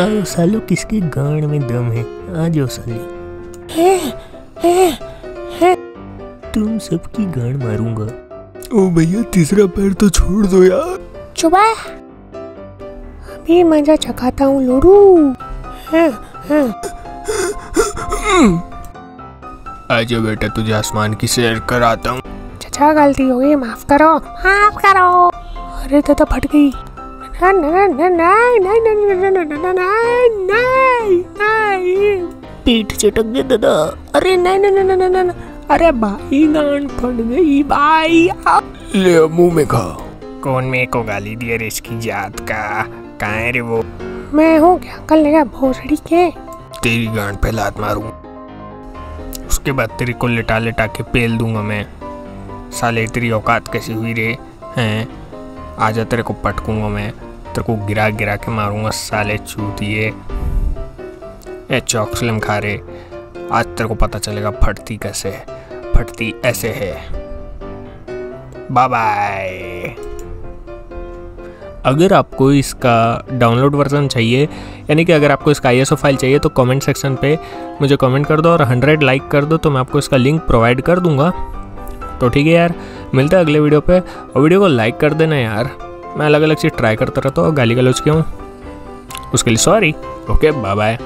आओ सालो किसके गांड में दम है? आ जाओ साले। तुम सबकी गांड मारूँगा। ओ भैया तीसरा पैर तो छोड़ दो यार। चुबा। अभी मज़ा चखाता हूँ लोडू। हाँ, हाँ। आजा बेटा तुझे आसमान की सैर कराता हूँ। चचा गलती हो गई माफ़ करो। माफ़ करो। अरे दादा फट गई। पीठ चटक गए दादा अरे नहीं नहीं नहीं नहीं अरे भाई गांड फट गई भाई। ले मुँह में खा। कौन मेरे को गाली दिया रे इसकी जात का? कहाँ है रे वो? मैं हूँ क्या? कर लेगा भोसड़ी के। तेरी गांड पे लात मारूं। उसके बाद तेरे को लिटा लिटा के पेल दूँगा मैं। साले तेरी औकात कैसी हुई रे? हैं? आजा तेरे को पटकूँगा मैं। तेरे को गिरा गिरा के मारूँगा साले चूतिए ए, चौक स्लिम खा रे। आज तेरे को पता चलेगा फटती कैसे है। फटती ऐसे है। बाय बाय अगर आपको इसका डाउनलोड वर्जन चाहिए, यानी कि अगर आपको इसका आईएसओ फ़ाइल चाहिए तो कमेंट सेक्शन पे मुझे कमेंट कर दो और 100 लाइक कर दो तो मैं आपको इसका लिंक प्रोवाइड कर दूँगा। तो ठीक है यार, मिलते हैं अगले वीडियो पे, और वीडियो को लाइक कर देना यार। मैं अलग अलग चीज़ ट्राई करता रहता हूँ गाली गलौज हूँ उसके लिए सॉरी ओके बाय बाय